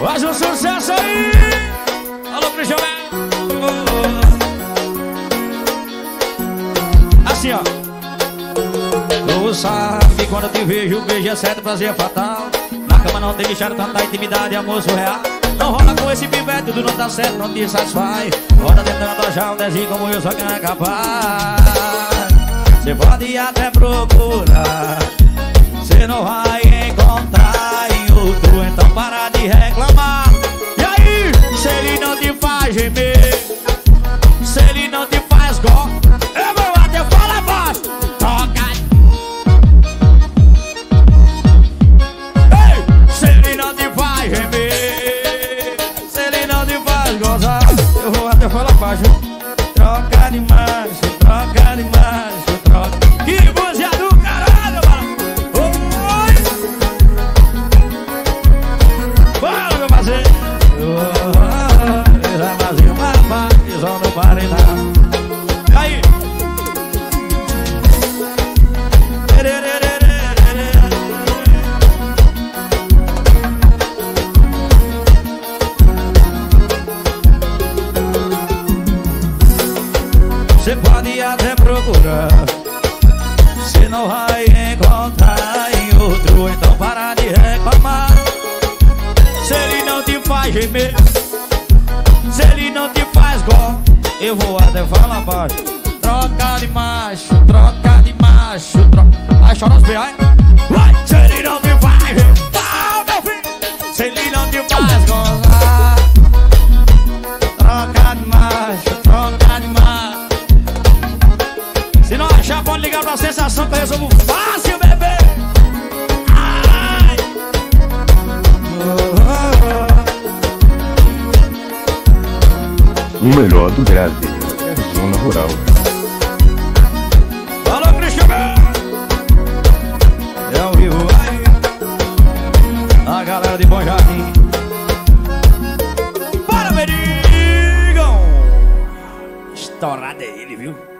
Faz um sucesso aí! Alô, Cristiano! Assim, ó. Tu sabe quando eu te vejo, beijo é certo, prazer é fatal. Na cama não tem deixado tanta intimidade, amor surreal. Não rola com esse pivete, tudo não tá certo, não te satisfaz. Roda tentando achar um desenho como eu, só que não é capaz. Você pode até procurar, você não vai eu vou até falar baixo. Troca de macho, troca de macho, Você pode até procurar. Você não vai encontrar em outro Então para de reclamar. Se ele não te faz gemer Se ele não te faz gol Eu vou até falar baixo. Troca de macho, troca de macho troca... Vai chorar os B.I. ligar pra sensação que eu resolvo fácil, bebê. Ai. O melhor do Brasil é Zona Rural. Alô, Cristiano. É ao vivo aí. A galera de Bom Jardim. Para, Benigão. Estourada é ele, viu?